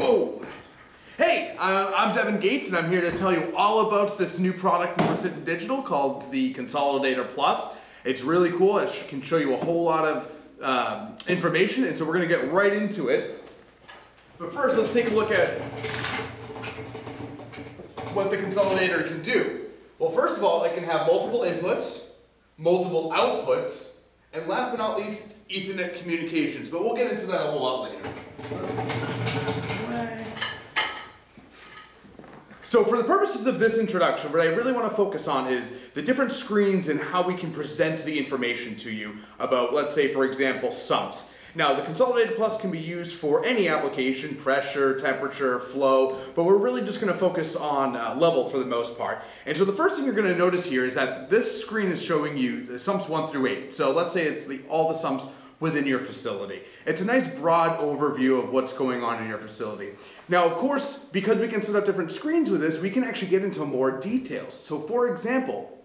Whoa! Hey, uh, I'm Devin Gates, and I'm here to tell you all about this new product from Precision Digital called the Consolidator Plus. It's really cool. It can show you a whole lot of um, information, and so we're going to get right into it. But first, let's take a look at what the consolidator can do. Well, first of all, it can have multiple inputs, multiple outputs, and last but not least, Ethernet communications. But we'll get into that a whole lot later. So for the purposes of this introduction, what I really want to focus on is the different screens and how we can present the information to you about, let's say, for example, sumps. Now, the Consolidator Plus can be used for any application, pressure, temperature, flow, but we're really just going to focus on uh, level for the most part. And so the first thing you're going to notice here is that this screen is showing you the sumps 1 through 8. So let's say it's the, all the sumps within your facility. It's a nice broad overview of what's going on in your facility. Now, of course, because we can set up different screens with this, we can actually get into more details. So for example,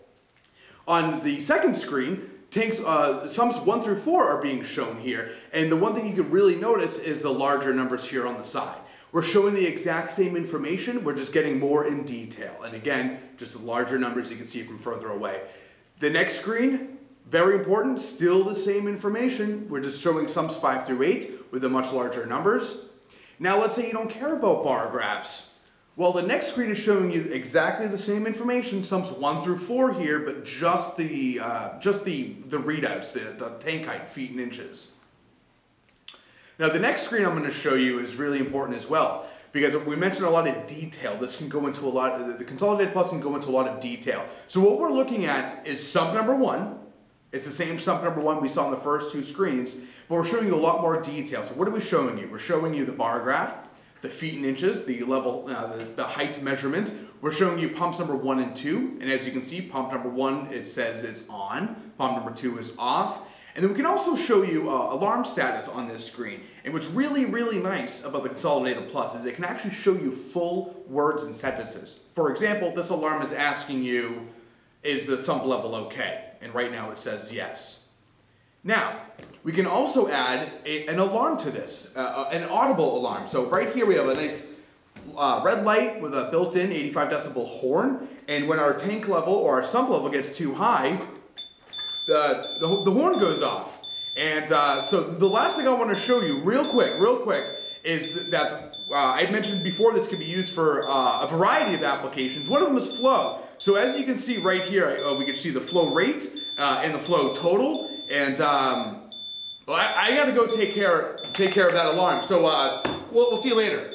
on the second screen, tanks, uh, sumps one through four are being shown here. And the one thing you can really notice is the larger numbers here on the side. We're showing the exact same information, we're just getting more in detail. And again, just the larger numbers you can see from further away. The next screen, very important, still the same information. We're just showing sumps five through eight with the much larger numbers. Now let's say you don't care about bar graphs. Well, the next screen is showing you exactly the same information, sumps one through four here, but just the uh, just the the readouts, the, the tank height, feet and inches. Now, the next screen I'm going to show you is really important as well because we mentioned a lot of detail. This can go into a lot. The Consolidator Plus can go into a lot of detail. So what we're looking at is sump number one. It's the same sump number one we saw on the first two screens, but we're showing you a lot more detail. So what are we showing you? We're showing you the bar graph the feet and inches, the level, uh, the, the height measurement. We're showing you pumps number one and two, and as you can see, pump number one, it says it's on, pump number two is off. And then we can also show you uh, alarm status on this screen. And what's really, really nice about the Consolidator Plus is it can actually show you full words and sentences. For example, this alarm is asking you, is the sump level okay? And right now it says yes. Now, we can also add a, an alarm to this, uh, uh, an audible alarm. So right here we have a nice uh, red light with a built-in 85 decibel horn, and when our tank level or our sump level gets too high, the, the, the horn goes off. And uh, so the last thing I want to show you real quick, real quick, is that uh, I mentioned before this could be used for uh, a variety of applications. One of them is flow. So as you can see right here, uh, we can see the flow rate uh, and the flow total. And um, well, I, I got to go take care take care of that alarm. So uh, we'll, we'll see you later.